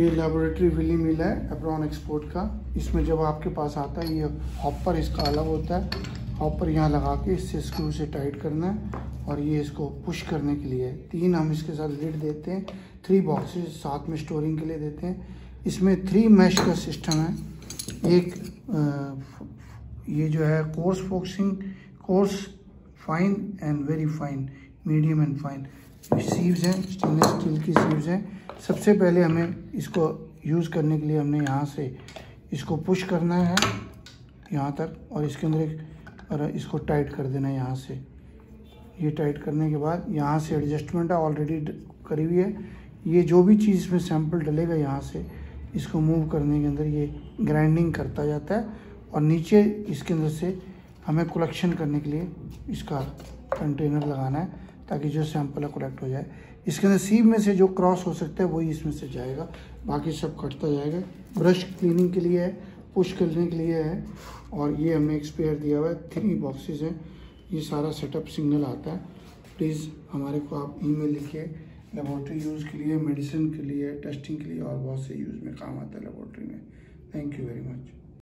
ये laboratory Willie मिल है apron export का। इसमें जब आपके पास आता है ये हॉपर इसका अलग होता है। हॉपर यहाँ लगा के इससे स्क्रू से टाइट करना है और ये इसको पुश करने के लिए तीन हम इसके साथ लिड देते हैं थ्री बॉक्सेस साथ में स्टोरिंग के लिए देते हैं। इसमें थ्री मैश का सिस्टम है। एक आ, ये जो है coarse focusing coarse fine and very fine medium and fine sieves हैं स्टेनलेस स्टील की सीव्स हैं। सबसे पहले हमें इसको यूज़ करने के लिए हमने यहाँ से इसको पुश करना है, यहाँ तक, और इसके अंदर एक, और इसको टाइट कर देना है यहाँ से। ये टाइट करने के बाद यहाँ से एडजस्टमेंट ऑलरेडी करी हुई है। ये जो भी चीज़ इसमें सैंपल डलेगा यहाँ से, इसको मूव करने के अंदर ये ग्राइंडिंग करता जाता है, और नीचे इसके अंदर से हमें कलेक्शन करने के लिए इसका कंटेनर लगाना है, ताकि जो सैंपल है कलेक्ट हो जाए। इसके अंदर सीव में से जो क्रॉस हो सकता है, वही इसमें से जाएगा। बाकी सब कटता जाएगा। ब्रश क्लीनिंग के लिए है पुश करने के लिए है। और ये हमने एक्सपेयर दिया हुआ है। थ्री बॉक्सेस हैं। ये सारा सेटअप सिंगल आता है। प्लीज़ हमारे को आप ईमेल लिखिए। लेबॉर्ट्री यूज़ के लिए मेडिसिन के लिए टेस्टिंग के लिए और बहुत से यूज़ में काम आता है लेबॉर्ट्री में। Thank you very much